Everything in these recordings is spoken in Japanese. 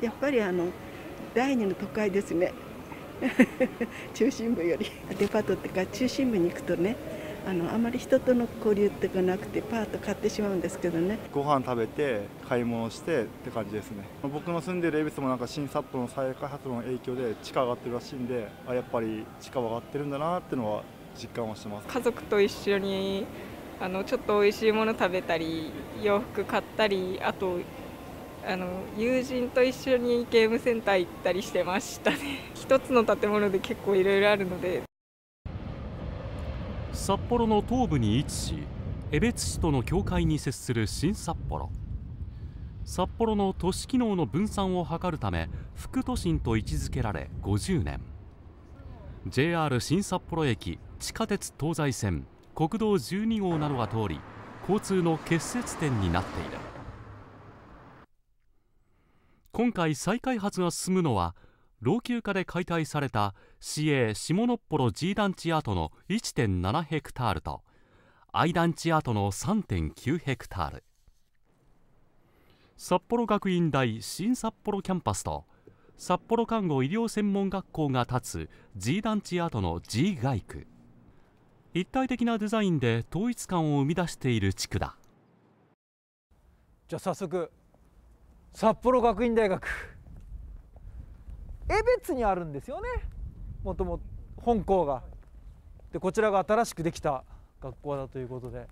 やっぱりあの第二の都会ですね。中心部より。デパートっていうか中心部に行くとねあのあまり人との交流っていうかなくてパーッと買ってしまうんですけどね。ご飯食べて買い物してって感じですね。僕の住んでる恵比寿もなんか新札幌の再開発の影響で地価上がってるらしいんであやっぱり地価は上がってるんだなっていうのは実感はしてます。家族と一緒にあのちょっと美味しいもの食べたり洋服買ったりあとあの友人と一緒にゲームセンター行ったりしてましたね。一つの建物で結構いろいろあるので。札幌の東部に位置し江別市との境界に接する新札幌。札幌の都市機能の分散を図るため副都心と位置づけられ50年。JR 新札幌駅地下鉄東西線国道12号などが通り交通の結節点になっている。今回再開発が進むのは老朽化で解体された市営下のっぽろ G 団地跡の1.7ヘクタールと I 団地跡の3.9ヘクタール。札幌学院大新札幌キャンパスと札幌看護医療専門学校が建つ G 団地跡の G 街区。一体的なデザインで統一感を生み出している地区だ。じゃあ早速札幌学院大学。江別にあるんですよね。もともと本校が。でこちらが新しくできた学校だということで。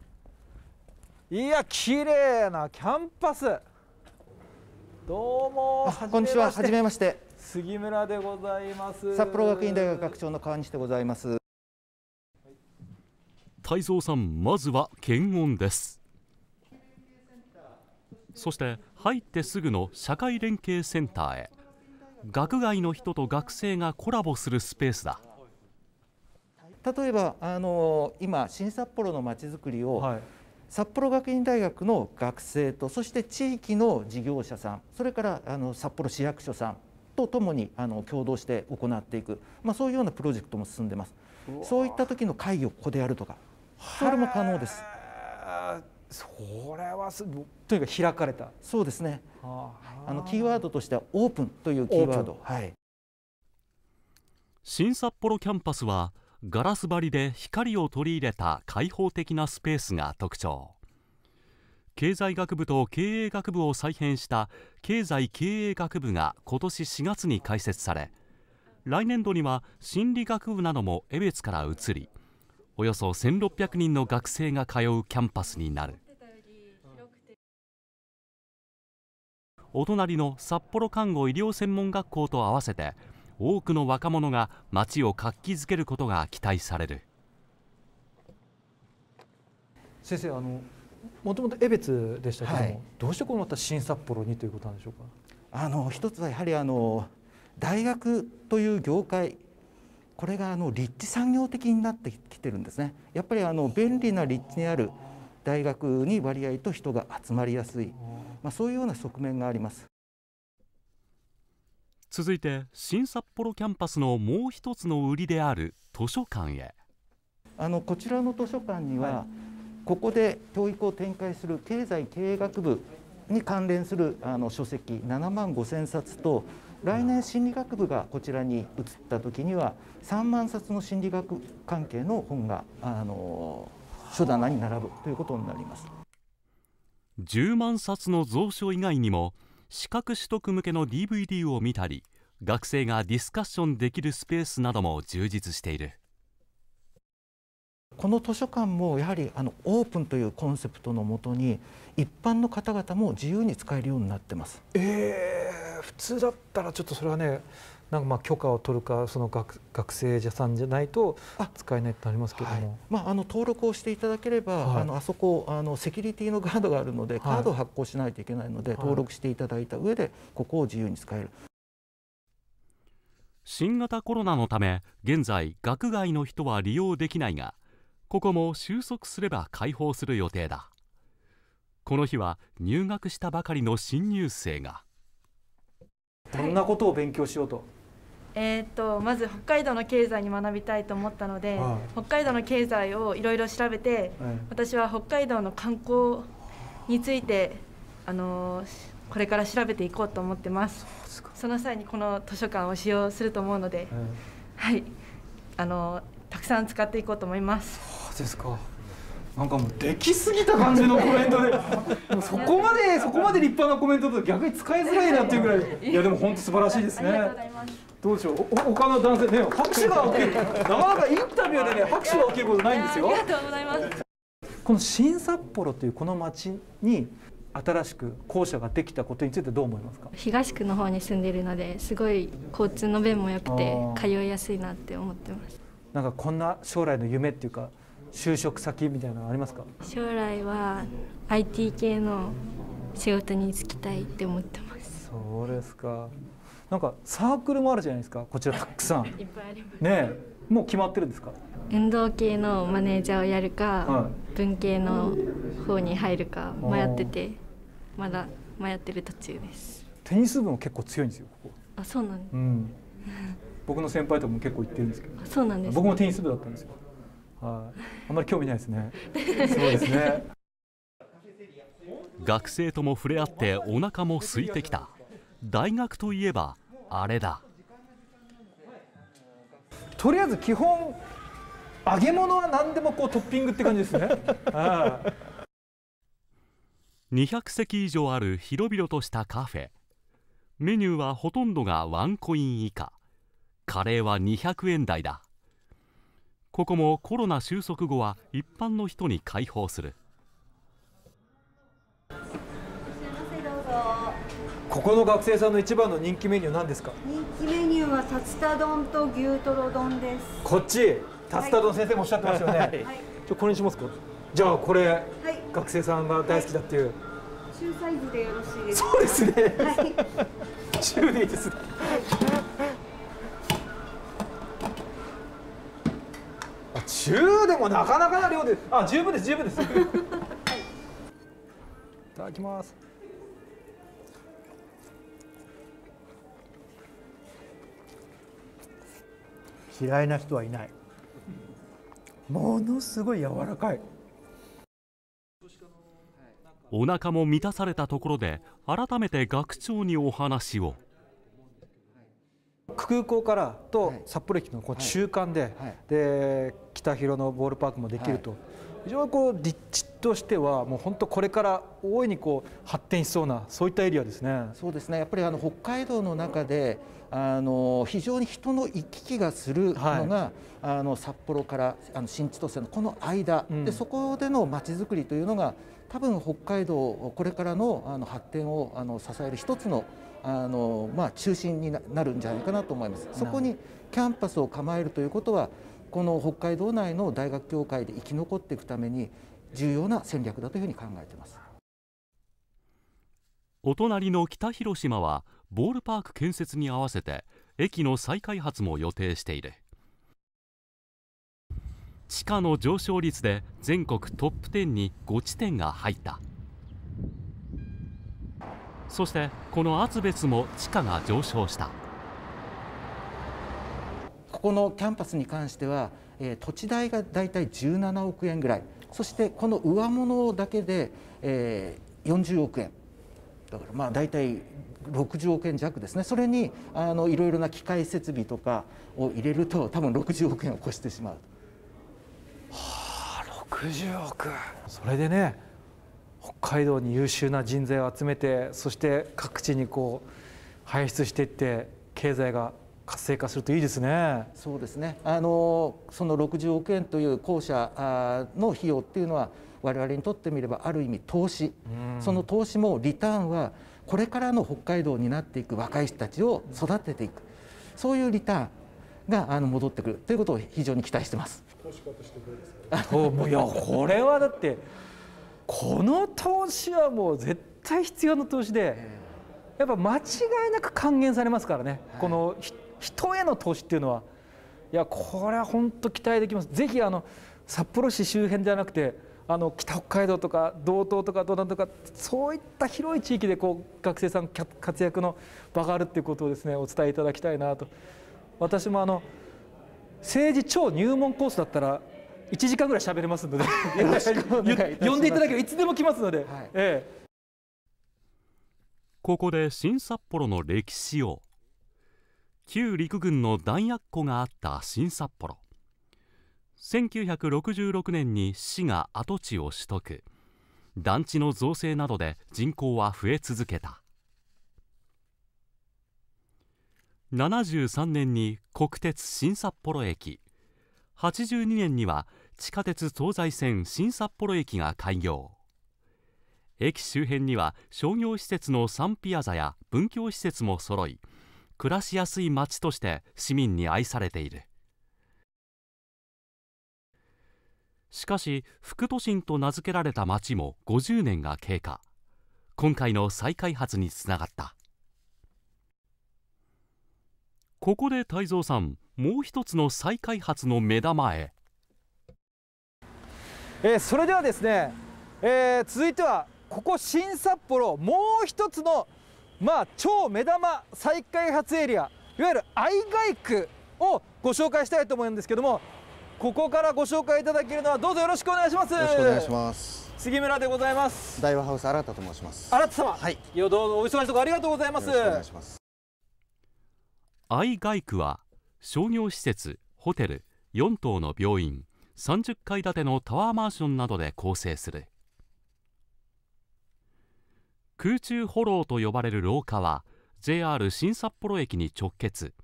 いや綺麗なキャンパス。どうもこんにちははじめまして。杉村でございます。札幌学院大学学長の川西でございます。太蔵さんまずは検温です。そして入ってすぐの社会連携センターへ。学外の人と学生がコラボするスペースだ。例えばあの今新札幌のまちづくりを、はい、札幌学院大学の学生とそして地域の事業者さんそれからあの札幌市役所さんとともにあの共同して行っていく、まあ、そういうようなプロジェクトも進んでます。そういった時の会議をここでやるとかそれも可能ですそれはすとにかく開かれた。そうですね。あ。のキーワードとしてはオープンというキーワード、はい、新札幌キャンパスはガラス張りで光を取り入れた開放的なスペースが特徴。経済学部と経営学部を再編した経済経営学部が今年4月に開設され来年度には心理学部なども江別から移りおよそ1600人の学生が通うキャンパスになる。お隣の札幌看護医療専門学校と合わせて多くの若者が街を活気づけることが期待される。先生あのもともと江別でしたけども、はい、どうしてこのまた新札幌にということなんでしょうか？あの一つはやはりあの大学という業界これがあの立地産業的になってきてるんですね。やっぱりあの便利な立地にある大学に割合と人が集まりやすい、まあ、そういうような側面があります。続いて新札幌キャンパスのもう一つの売りである図書館へ。あのこちらの図書館には、はい、ここで教育を展開する経済経営学部に関連するあの書籍7万5千冊と来年心理学部がこちらに移った時には3万冊の心理学関係の本があの書棚に並ぶということになります。10万冊の蔵書以外にも資格取得向けの DVD を見たり学生がディスカッションできるスペースなども充実している。この図書館もやはりあのオープンというコンセプトのもとに一般の方々も自由に使えるようになってます。えー、普通だったらちょっとそれはねなんかまあ許可を取るかその学学生さんじゃないと使えないってありますけども、はい、まあ、あの登録をしていただければ、はい、あのあそこあのセキュリティのガードがあるのでカードを発行しないといけないので、はい、登録していただいた上でここを自由に使える。新型コロナのため現在学外の人は利用できないがここも収束すれば開放する予定だ。この日は入学したばかりの新入生が。どんなことを勉強しようと、えーと、まず北海道の経済に学びたいと思ったので、はい、北海道の経済をいろいろ調べて、はい、私は北海道の観光についてあのこれから調べていこうと思ってます。その際にこの図書館を使用すると思うので、うん、はい。あのたくさん使っていこうと思いますですか。なんかもうできすぎた感じのコメントで。そこまでそこまで立派なコメントと逆に使いづらいなっていうぐらい。いやでも本当素晴らしいですね。どうでしょう？お他の男性ね拍手が起きる。なかなかインタビューでね拍手が起きることないんですよ。ありがとうございます。この新札幌というこの町に新しく校舎ができたことについてどう思いますか？東区の方に住んでいるのですごい交通の便も良くて通いやすいなって思ってます。なんかこんな将来の夢っていうか就職先みたいなのありますか？将来は IT 系の仕事に就きたいって思ってます。そうですか。なんかサークルもあるじゃないですか。こちらたくさん。いっぱいあります。ねもう決まってるんですか？運動系のマネージャーをやるか、はい、文系の方に入るか迷っててまだ迷ってる途中です。テニス部も結構強いんですよここ。あそうなんです、うん、僕の先輩とかも結構行ってるんですけど。そうなんです、僕もテニス部だったんですよはい、あんまり興味ないですね。そうですね。学生とも触れ合ってお腹も空いてきた。大学といえばあれだ。とりあえず基本揚げ物は何でもこうトッピングって感じですね。200席以上ある広々としたカフェ。メニューはほとんどがワンコイン以下。カレーは200円台だここもコロナ収束後は一般の人に開放する。ここの学生さんの一番の人気メニュー何ですか？人気メニューは竜田丼と牛トロ丼です。こっち竜田丼先生もおっしゃってますよね、はい、ちょこれにしますか？じゃあこれ、はい、学生さんが大好きだっていう、中サイズでよろしいですか？そうですね、はい、中でいいですね、中でもなかなかな量であ十分です十分です。いただきます。嫌いな人はいない。ものすごい柔らかい。お腹も満たされたところで改めて学長にお話を空港からと札幌駅のこう中間で,、で北広のボールパークもできると、非常にこう立地としてはもう本当これから大いにこう発展しそうなそういったエリアですね。そうですね。やっぱりあの北海道の中であの非常に人の行き来がするのが、はい、あの札幌からあの新千歳のこの間、うん、でそこでのまちづくりというのが多分北海道これからのあの発展をあの支える一つのあの、まあ、中心になるんじゃないかなと思います。そこにキャンパスを構えるということはこの北海道内の大学協会で生き残っていくために重要な戦略だというふうに考えています。お隣の北広島はボールパーク建設に合わせて駅の再開発も予定している地価の上昇率で全国トップ10に5地点が入ったそしてこの厚別も地価が上昇した。ここのキャンパスに関しては、えー、土地代がだいたい17億円ぐらい。そしてこの上物だけで、えー、40億円。だからまあ大体60億円弱ですね。それにあのいろいろな機械設備とかを入れると多分60億円を超してしまう。はあ60億。それでね北海道に優秀な人材を集めてそして各地にこう輩出していって経済が活性化するといいですね。そうですね。あのその60億円という校舎の費用っていうのは我々にとってみればある意味投資、その投資もリターンはこれからの北海道になっていく若い人たちを育てていくそういうリターンがあの戻ってくるということを非常に期待してます。投資家としてどうですか？もういやこれはだってこの投資はもう絶対必要な投資で、やっぱ間違いなく還元されますからね、この人への投資っていうのは、いやこれは本当期待できます。ぜひあの札幌市周辺ではなくてあの北北海道とか道東とか道南とかそういった広い地域でこう学生さん活躍の場があるっていうことをですねお伝えいただきたいなと。私もあの政治超入門コースだったら1時間ぐらい喋れますので。呼んでいただければいつでも来ますので、はい、ええ、ここで新札幌の歴史を。旧陸軍の弾薬庫があった新札幌。1966年に市が跡地を取得。団地の造成などで人口は増え続けた。73年に国鉄新札幌駅。82年には地下鉄東西線新札幌駅が開業。駅周辺には商業施設のサンピアザや文教施設も揃い暮らしやすい街として市民に愛されている。しかし副都心と名付けられた町も50年が経過。今回の再開発につながった。ここで泰造さんもう一つの再開発の目玉へ、えー、それではですね、えー、続いてはここ新札幌もう一つのまあ超目玉再開発エリアいわゆる愛外区をご紹介したいと思うんですけどもここからご紹介いただけるのはどうぞよろしくお願いします。よろしくお願いします。杉村でございます。大和ハウス新田と申します。新田様はい。いやどうぞお忙しいところありがとうございます。よろしくお願いします。愛外区は商業施設ホテル4棟の病院30階建てのタワーマンションなどで構成する。空中歩廊と呼ばれる廊下は JR 新札幌駅に直結。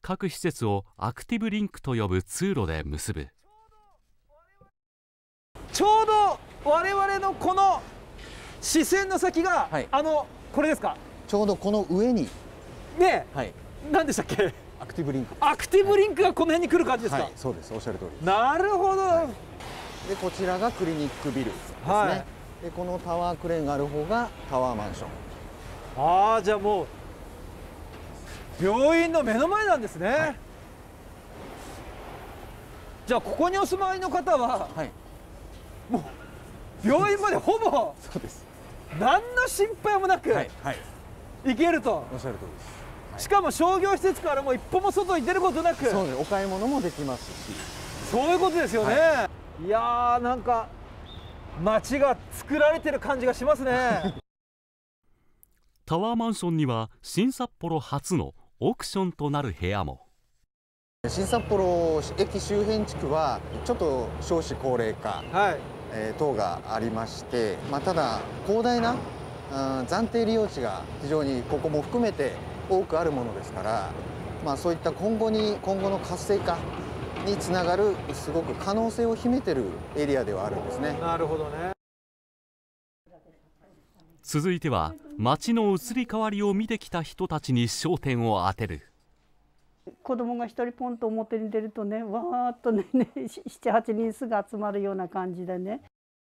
各施設をアクティブリンクと呼ぶ通路で結ぶ。ちょうど我々のこの視線の先が、はい、あのこれですか？ちょうどこの上に。ねはい。何でしたっけ？アクティブリンク。アクティブリンクがこの辺に来る感じですか、はい、そうです。おっしゃる通りなるほど、はい、でこちらがクリニックビルですね、はい、でこのタワークレーンがある方がタワーマンション。ああじゃあもう病院の目の前なんですね、はい、じゃあここにお住まいの方は、はい、もう病院までほぼそうです。何の心配もなく、はいはい、行けると。おっしゃる通りですしかも商業施設からも一歩も外に出ることなく。そうですお買い物もできますし。そういうことですよね、はい、いやーなんか街が作られてる感じがしますね。タワーマンションには新札幌初のオークションとなる部屋も。新札幌駅周辺地区はちょっと少子高齢化、はい。えー、等がありまして、まあ、ただ広大な暫定利用地が非常にここも含めて多くあるものですから、まあ、そういった今後に今後の活性化につながるすごく可能性を秘めてるエリアではあるんですね。なるほどね。続いては街の移り変わりを見てきた人たちに焦点を当てる。子供が一人ポンと表に出るとねわーっとね78人すぐ集まるような感じでね